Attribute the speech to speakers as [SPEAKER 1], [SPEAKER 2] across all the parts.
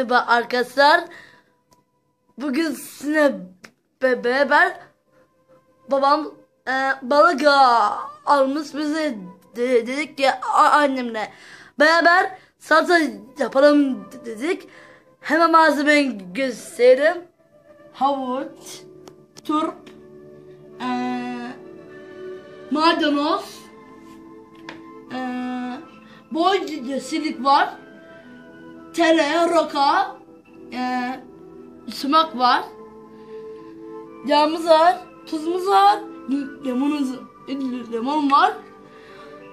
[SPEAKER 1] merhaba arkadaşlar. Bugün sizinle be- beraber babam e, balık almış bize de- dedik ki annemle beraber salata yapalım dedik. Hemen malzemeyi göstereyim. Havuç, turp, e, maydanoz, e, boy silik var. Tere, roka, e, sumak var. Yağımız var, tuzumuz var, limonumuz, limon var.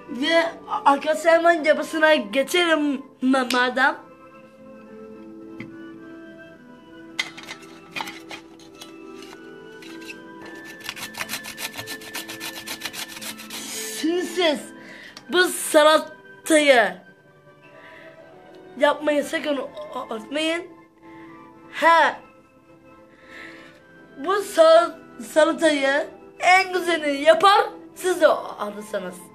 [SPEAKER 1] Ve arkadaşlar hemen yapısına geçelim ma- madem. Şimdi siz bu salatayı yapmayı sakın unutmayın. He. Bu sal salatayı en güzelini yapar siz de alırsınız.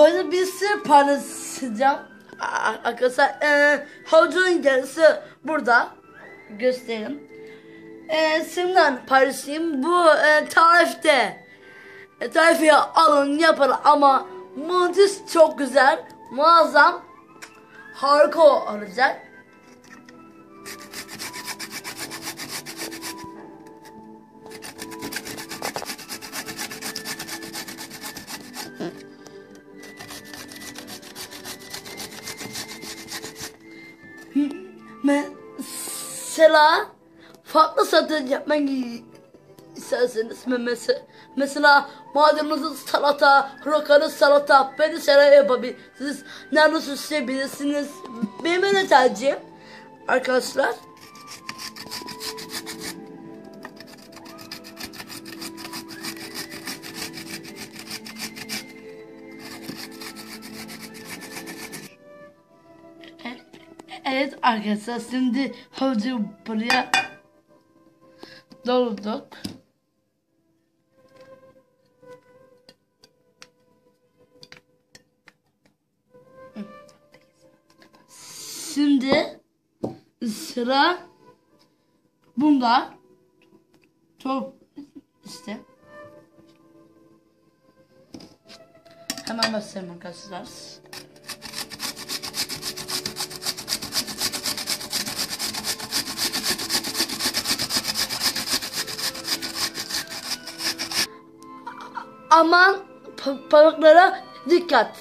[SPEAKER 1] Böyle bir sır paylaşacağım. Arkadaşlar e, havucun yarısı burada. Göstereyim. E, şimdiden paylaşayım. Bu e, tarifte. E, tarifi alın yapın ama muciz çok güzel. Muazzam. Harika olacak. Mesela farklı satın yapmak isterseniz mesela, mesela maydanozu salata, rokalı salata, beni şeyler yapabilirsiniz. Nerede süsleyebilirsiniz. Benim öyle tercihim. Arkadaşlar. Evet arkadaşlar şimdi havucu buraya dolduk. Şimdi sıra bunda çok işte hemen başlayalım arkadaşlar. Aman balıklara dikkat.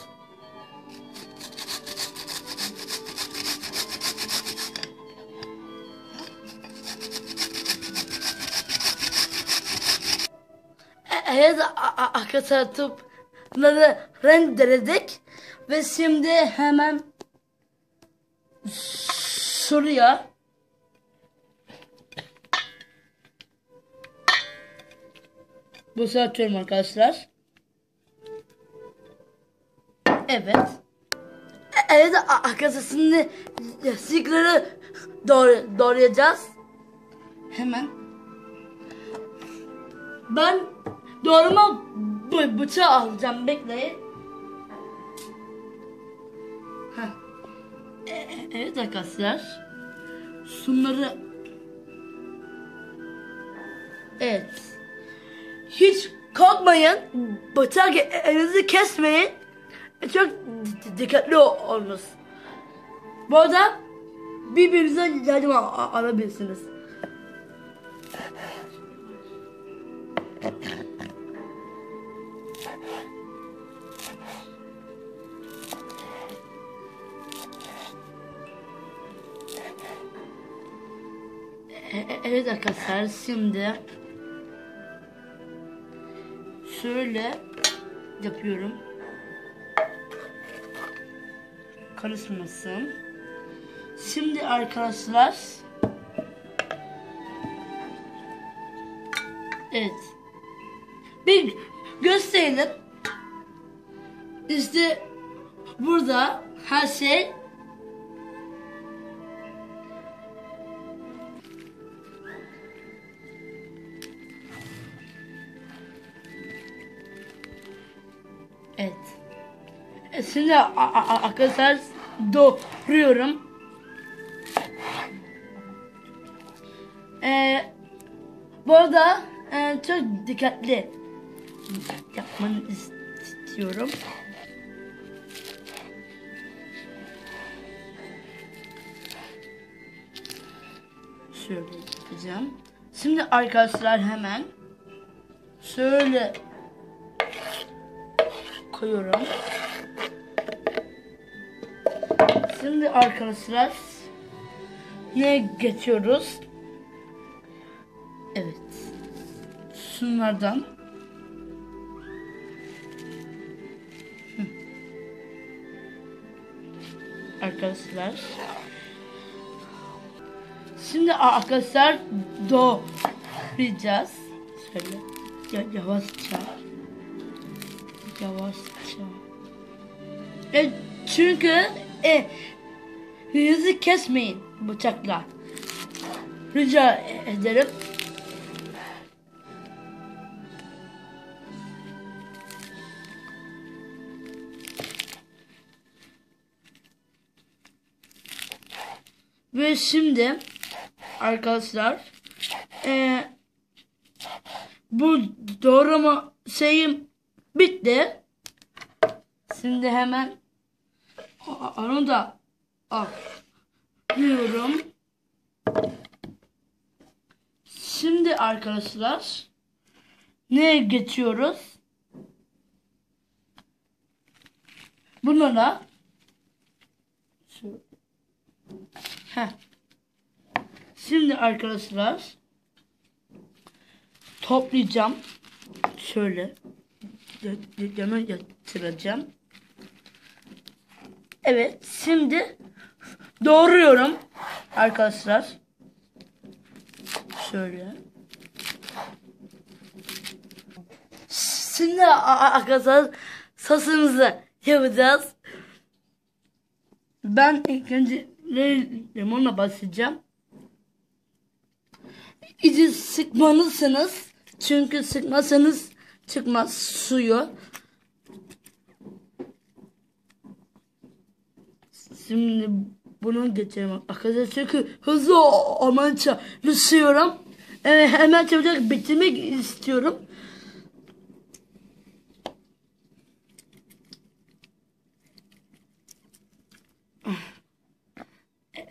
[SPEAKER 1] E- a- arkadaşlar topları rendeledik ve şimdi hemen şuraya Bu atıyorum arkadaşlar. Evet. E- Evet a- arkadaşlar şimdi yastıkları doğru, doğrayacağız. Hemen. Ben doğrama bı bıçağı alacağım bekleyin. Heh. E- e- evet arkadaşlar. Şunları Evet. Hiç korkmayın. Bıçak elinizi kesmeyin. Çok di- dikkatli ol- olunuz. Bu arada birbirinize yardım al- al- alabilirsiniz. E- e- Evet arkadaşlar şimdi şöyle yapıyorum. Karışmasın. Şimdi arkadaşlar Evet. Bir gösterelim. İşte burada her şey Şimdi arkadaşlar doğruyorum. Ee, bu arada e, çok dikkatli yapmanı istiyorum. Şöyle yapacağım. Şimdi arkadaşlar hemen şöyle koyuyorum. Şimdi arkadaşlar ne geçiyoruz? Evet. Şunlardan. Hı. Arkadaşlar. Şimdi arkadaşlar doğrayacağız. Şöyle ya, yavaşça. Yavaşça. E, çünkü e, yüzü kesmeyin bıçakla. Rica ederim. Ve şimdi arkadaşlar e, bu doğrama şeyim bitti. Şimdi hemen onu da alıyorum. Şimdi arkadaşlar neye geçiyoruz? Bunlara Heh. Şimdi arkadaşlar toplayacağım. Şöyle hemen yatıracağım. Evet, şimdi doğruyorum arkadaşlar. Şöyle. Şimdi arkadaşlar sosumuzu yapacağız. Ben ilk önce limonla başlayacağım. İyice sıkmalısınız. Çünkü sıkmazsanız çıkmaz suyu. Şimdi bunu geçelim arkadaşlar çünkü hızlı olmaya çalışıyorum. Ee, hemen çabucak bitirmek istiyorum.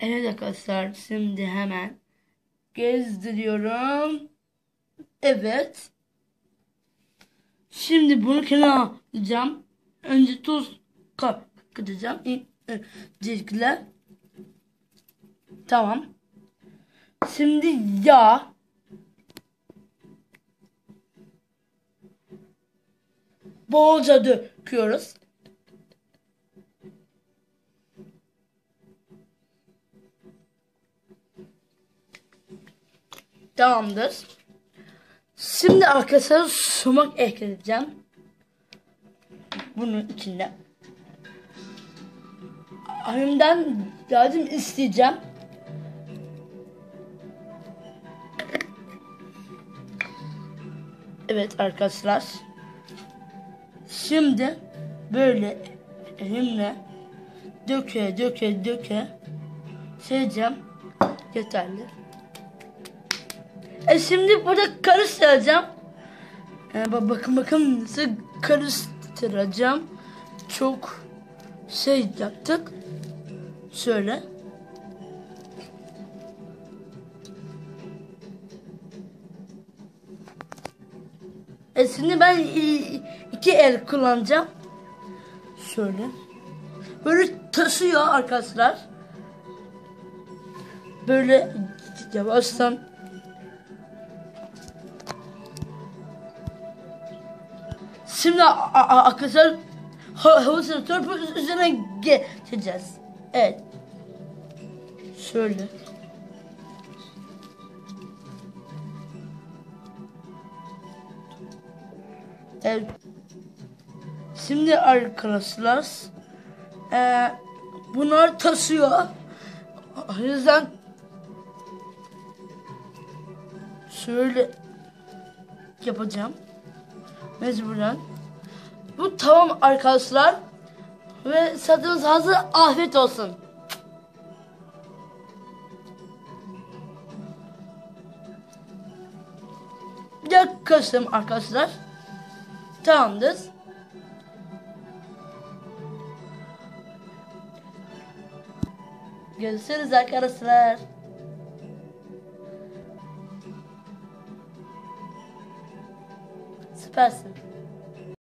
[SPEAKER 1] Evet arkadaşlar şimdi hemen gezdiriyorum. Evet. Şimdi bunu kenara alacağım. Önce tuz katacağım. Cilkle. Tamam. Şimdi yağ. Bolca döküyoruz. Tamamdır. Şimdi arkadaşlar sumak ekleyeceğim. Bunun içinde. Annemden yardım isteyeceğim. Evet arkadaşlar. Şimdi böyle elimle döke döke döke şeyeceğim. Yeterli. E şimdi burada karıştıracağım. E, bak- bakın bakın nasıl karıştıracağım. Çok şey yaptık. Şöyle. E şimdi ben iki el kullanacağım. Şöyle. Böyle taşıyor arkadaşlar. Böyle yavaştan Şimdi arkadaşlar ha- havasını törpü üzerine geçeceğiz. Evet. Şöyle. Evet. Şimdi arkadaşlar e, bunlar taşıyor. O yüzden şöyle yapacağım. Mecburen. Bu tamam arkadaşlar. Ve satımız hazır. Afiyet olsun. Yaklaştım arkadaşlar. Tamamdır. Görüşürüz arkadaşlar. Süpersin.